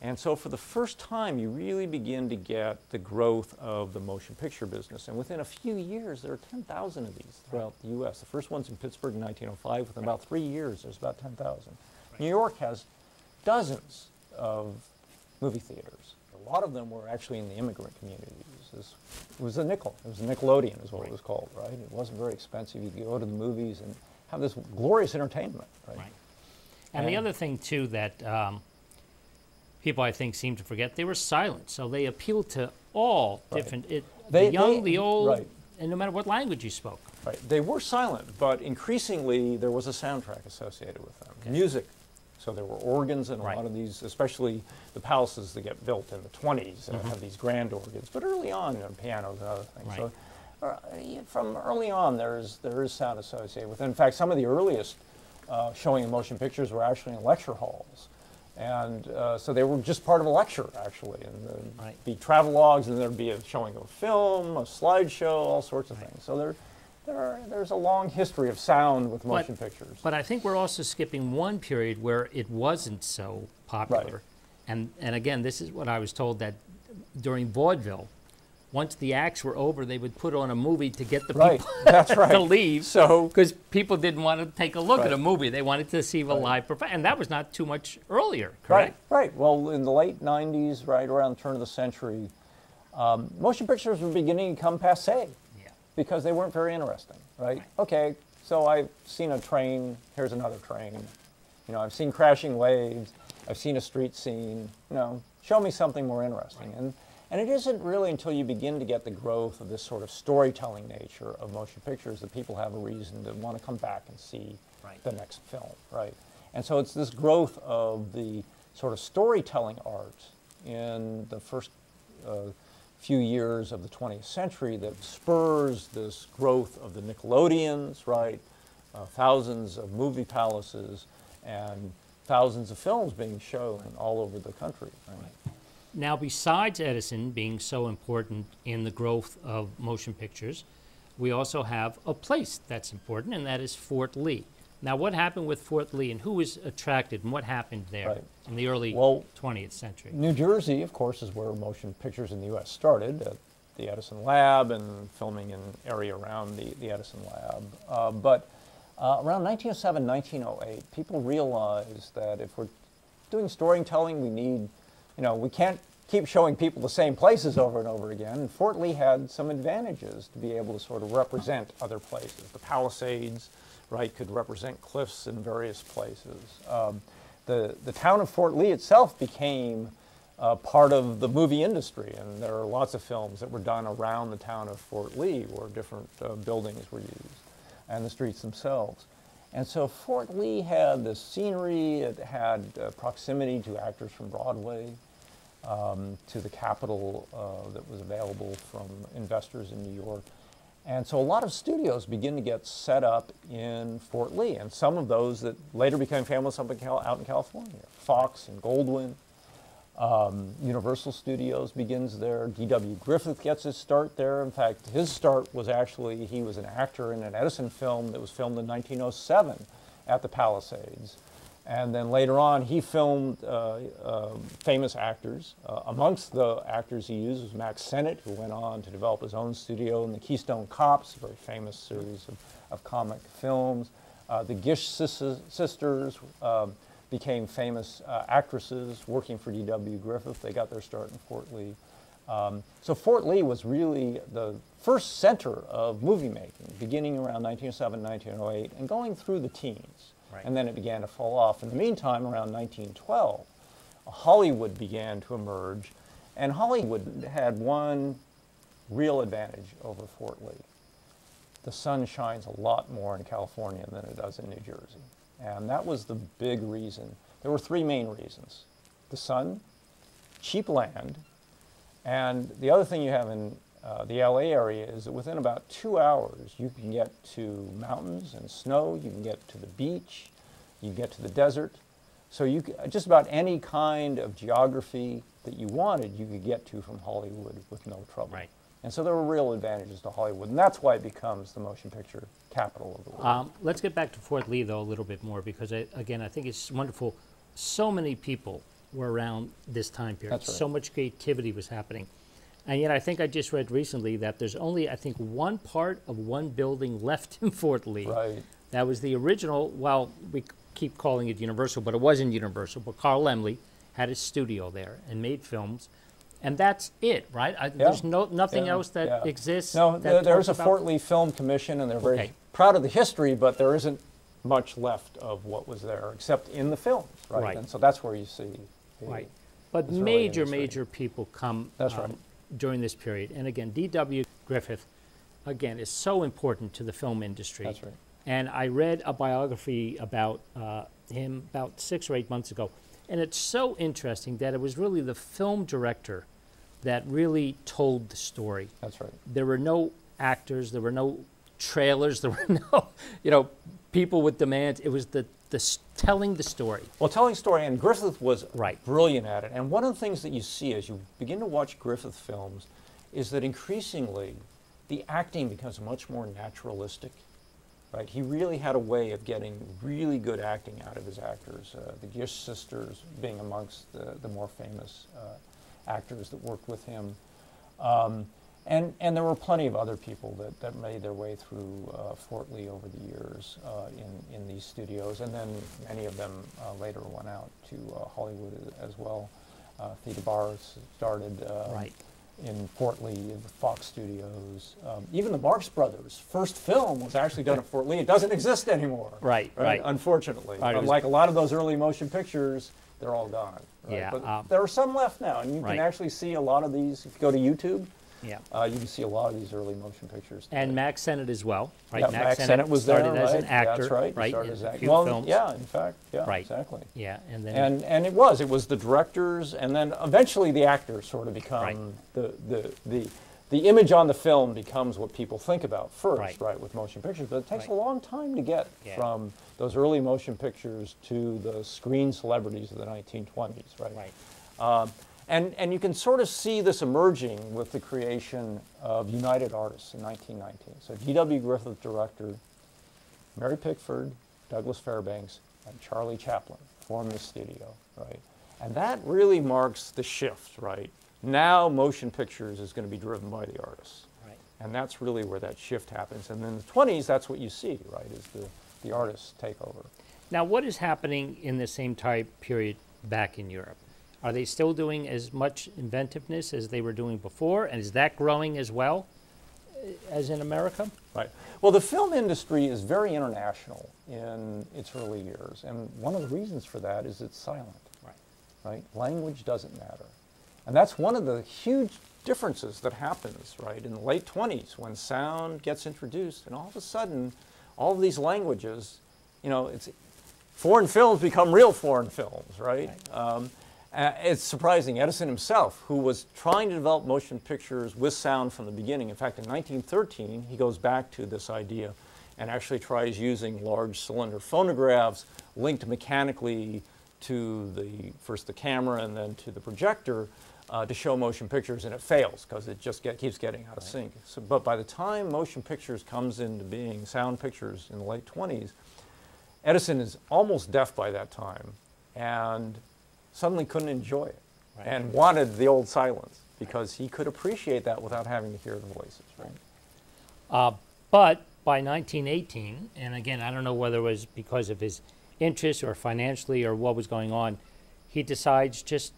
And so for the first time, you really begin to get the growth of the motion picture business. And within a few years, there are 10,000 of these throughout the U.S. The first one's in Pittsburgh in 1905. Within about three years, there's about 10,000. New York has dozens of movie theaters. A lot of them were actually in the immigrant communities. This- It was a nickel. It was a Nickelodeon, is what it was called, right? It wasn't very expensive. You could go to the movies and have this glorious entertainment, right? Right. And the other thing too that um, people I think seem to forget, they were silent, so they appealed to all Right. different, it, They- the young, they- the old, right. and no matter what language you spoke. Right. They were silent, but increasingly there was a soundtrack associated with them. Okay. Music. So there were organs in a Right. lot of these, especially the palaces that get built in the 20s uh, Mm-hmm. have these grand organs. But early on, you know, pianos and other things. So uh, from early on, there's there is sound associated with it. In fact, some of the earliest uh, showing of motion pictures were actually in lecture halls. And uh, so they were just part of a lecture, actually. And there'd Right. be travelogues, and there'd be a showing of a film, a slideshow, all sorts of Right. things. So there, there are, there's a long history of sound with motion But- pictures. But I think we're also skipping one period where it wasn't so popular. And, and again, this is what I was told that during vaudeville, once the acts were over, they would put on a movie to get the right, people (laughs) that's right. (laughs) to leave. So, because people didn't want to take a look at a movie. They wanted to see a Right. live performance. And that was not too much earlier, right, correct? right. Well, in the late 90s, right around the turn of the century, um, motion pictures were beginning to come passe. Yeah. because they weren't very interesting, right? Right. Okay, so I've seen a train, here's another train. You know, I've seen crashing waves, I've seen a street scene, you know, show me something more interesting. And, and it isn't really until you begin to get the growth of this sort of storytelling nature of motion pictures that people have a reason to want to come back and see Right. the next film, right? And so it's this growth of the sort of storytelling art in the first uh, few years of the 20th century that spurs this growth of the Nickelodeons, right? Uh, thousands of movie palaces and thousands of films being shown all over the country. Right? Now, besides Edison being so important in the growth of motion pictures, we also have a place that's important, and that is Fort Lee. Now, what happened with Fort Lee, and who was attracted, and what happened there Right. in the early Well, 20th century? New Jersey, of course, is where motion pictures in the U.S. started at the Edison Lab and filming in area around the, the Edison Lab. Uh, but uh, around 1907, 1908, people realized that if we're doing storytelling, we need, you know, we can't keep showing people the same places over and over again. And Fort Lee had some advantages to be able to sort of represent other places. The Palisades, right, could represent cliffs in various places. Um, the, the town of Fort Lee itself became uh, part of the movie industry, and there are lots of films that were done around the town of Fort Lee where different uh, buildings were used and the streets themselves. And so Fort Lee had the scenery, it had uh, proximity to actors from Broadway, um, to the capital uh, that was available from investors in New York. And so a lot of studios begin to get set up in Fort Lee, and some of those that later became famous up in out in California. Fox and Goldwyn, um, Universal Studios begins there. D.W. Griffith gets his start there. In fact, his start was actually, he was an actor in an Edison film that was filmed in 1907 at the Palisades. And then later on, he filmed uh, uh, famous actors. Uh, amongst the actors he used was Mack Sennett, who went on to develop his own studio in the Keystone Cops, a very famous series of, of comic films. Uh, the Gish sisters um, became famous uh, actresses working for D.W. Griffith. They got their start in Fort Lee. Um, so Fort Lee was really the first center of movie making, beginning around 1907, 1908, and going through the teens. Right. And then it began to fall off. In the meantime, around 1912, Hollywood began to emerge, and Hollywood had one real advantage over Fort Lee. The sun shines a lot more in California than it does in New Jersey. And that was the big reason. There were three main reasons the sun, cheap land, and the other thing you have in uh, the LA area is that within about two hours you can get to mountains and snow, you can get to the beach, you can get to the desert. So you just about any kind of geography that you wanted, you could get to from Hollywood with no trouble. Right. And so there were real advantages to Hollywood, and that's why it becomes the motion picture capital of the world. Um, let's get back to Fort Lee, though, a little bit more, because, I, again, I think it's wonderful. So many people were around this time period. Right. So much creativity was happening. And yet, I think I just read recently that there's only, I think, one part of one building left in Fort Lee. Right. That was the original, well, we keep calling it Universal, but it wasn't Universal. But Carl Laemmle had his studio there and made films. And that's it, right? I, yeah. There's no nothing yeah. else that yeah. exists. No, that there's a Fort Lee Film Commission, and they're very okay. proud of the history, but there isn't much left of what was there, except in the films, right? right. And so that's where you see. The, right. But major, major people come. That's um, right during this period. And again, D.W. Griffith, again, is so important to the film industry. That's right. And I read a biography about uh, him about six or eight months ago. And it's so interesting that it was really the film director that really told the story. That's right. There were no actors, there were no trailers, (laughs) there were no, you know, people with demands. It was the the, telling the story. Well, telling story, and Griffith was right. brilliant at it. And one of the things that you see as you begin to watch Griffith films is that increasingly the acting becomes much more naturalistic. Right? He really had a way of getting really good acting out of his actors. Uh, the Gish sisters being amongst the, the more famous uh, actors that worked with him. Um, and, and there were plenty of other people that, that made their way through uh, Fort Lee over the years uh, in, in these studios, and then many of them uh, later went out to uh, Hollywood as well. Uh, Theda Bara started uh, right. in Fort Lee with Fox Studios. Um, even the Marx Brothers' first film was actually done at Fort Lee. It doesn't exist anymore. Right, right. right. Unfortunately. Right, like a lot of those early motion pictures, they're all gone. Right? Yeah, but um, there are some left now, and you right. can actually see a lot of these if you go to YouTube. Yeah. Uh, you can see a lot of these early motion pictures. Today. And Mack Sennett as well, right? Yeah, Mack, Mack Sennett, Sennett was started there, as right? an actor, That's right. right? Started as a few well, films. yeah, in fact, yeah, right. exactly. Yeah, and then and and it was it was the directors, and then eventually the actors sort of become right. the, the the the image on the film becomes what people think about first, right? right with motion pictures, but it takes a long time to get yeah. from those early motion pictures to the screen celebrities of the 1920s, right? Right. Um, and, and you can sort of see this emerging with the creation of United Artists in 1919. So D.W. Griffith, director, Mary Pickford, Douglas Fairbanks, and Charlie Chaplin form the studio, right? And that really marks the shift, right? Now motion pictures is going to be driven by the artists. Right. And that's really where that shift happens. And in the 20s, that's what you see, right, is the, the artists take over. Now, what is happening in the same time period back in Europe? Are they still doing as much inventiveness as they were doing before? And is that growing as well uh, as in America? Right. Well, the film industry is very international in its early years, and one of the reasons for that is it's silent. Right. Right. Language doesn't matter, and that's one of the huge differences that happens. Right in the late 20s when sound gets introduced, and all of a sudden, all of these languages, you know, it's foreign films become real foreign films. Right. Right. Um, uh, it's surprising. Edison himself, who was trying to develop motion pictures with sound from the beginning, in fact, in 1913, he goes back to this idea and actually tries using large cylinder phonographs linked mechanically to the first the camera and then to the projector uh, to show motion pictures, and it fails because it just get, keeps getting out of sync. So, but by the time motion pictures comes into being, sound pictures in the late 20s, Edison is almost deaf by that time, and suddenly couldn't enjoy it Right. and wanted the old silence because he could appreciate that without having to hear the voices. Right. Uh, but by 1918, and again, I don't know whether it was because of his interest or financially or what was going on, he decides just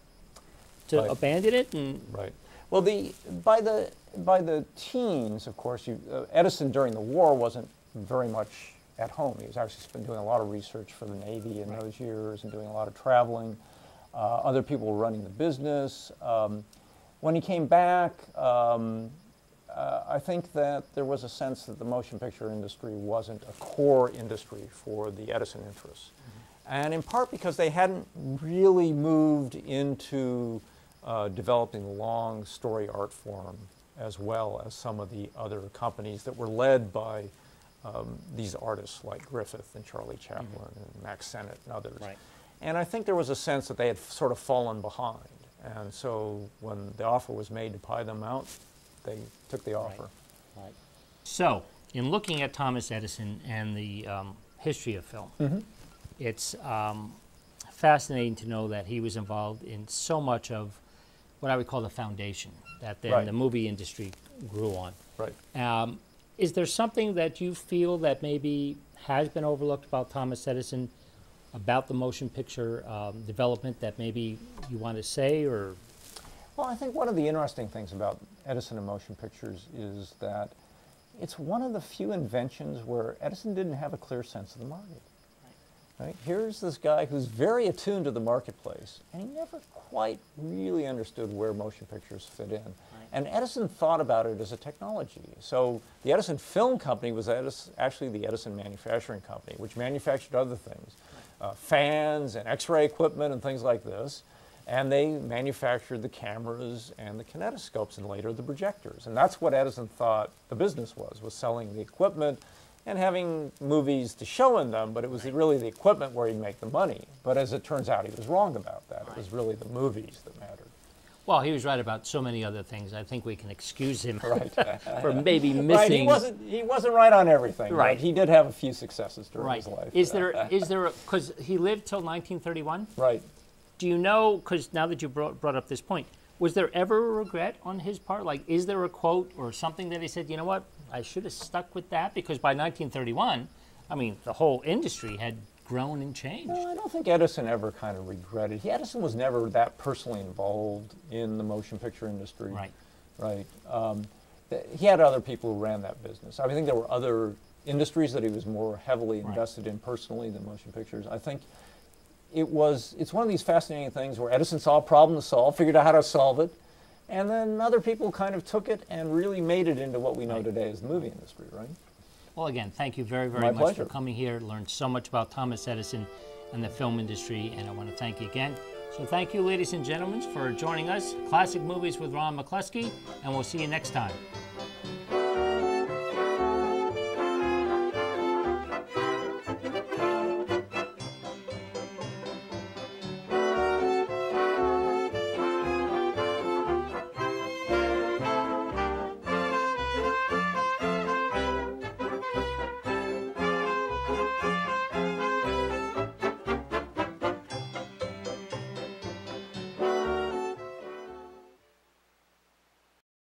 to Right. abandon it and Right. Well, the by the by the teens, of course, you, uh, Edison during the war wasn't very much at home. He was actually been doing a lot of research for the Navy in those years and doing a lot of traveling. Uh, other people were running the business. Um, when he came back, um, uh, I think that there was a sense that the motion picture industry wasn't a core industry for the Edison interests. And in part because they hadn't really moved into uh, developing long story art form as well as some of the other companies that were led by um, these artists like Griffith and Charlie Chaplin and Mack Sennett and others. Right. And I think there was a sense that they had sort of fallen behind. And so when the offer was made to buy them out, they took the offer. Right. So, in looking at Thomas Edison and the um, history of film, it's um, fascinating to know that he was involved in so much of what I would call the foundation that then Right. the movie industry grew on. Right. Um, is there something that you feel that maybe has been overlooked about Thomas Edison, about the motion picture um, development that maybe you want to say or? Well, I think one of the interesting things about Edison and motion pictures is that it's one of the few inventions where Edison didn't have a clear sense of the market. Right? Here's this guy who's very attuned to the marketplace, and he never quite really understood where motion pictures fit in. And Edison thought about it as a technology. So the Edison Film Company was Edis- actually the Edison Manufacturing Company, which manufactured other things, uh, fans and X-ray equipment and things like this. And they manufactured the cameras and the kinetoscopes and later the projectors. And that's what Edison thought the business was, was selling the equipment and having movies to show in them, but it was really the equipment where he'd make the money. But as it turns out, he was wrong about that. It was really the movies that mattered. Well, he was right about so many other things. I think we can excuse him Right. (laughs) for maybe missing. Right, he wasn't, he wasn't right on everything. Right. He did have a few successes during Right. his life. Is there (laughs) is there because he lived till 1931? Right. Do you know? Because now that you brought brought up this point, was there ever a regret on his part? Like, is there a quote or something that he said? You know what? I should have stuck with that because by 1931, I mean, the whole industry had grown and changed. No, I don't think Edison ever kind of regretted. He, Edison was never that personally involved in the motion picture industry. Right. Right. Um, th- he had other people who ran that business. I mean, I think there were other industries that he was more heavily Right. invested in personally than motion pictures. I think it was. It's one of these fascinating things where Edison saw a problem to solve, figured out how to solve it, and then other people kind of took it and really made it into what we know Right. today as the movie industry. Right. Well, again, thank you very, very My much pleasure. for coming here. Learned so much about Thomas Edison and the film industry, and I want to thank you again. So, thank you, ladies and gentlemen, for joining us. Classic Movies with Ron MacCloskey, and we'll see you next time.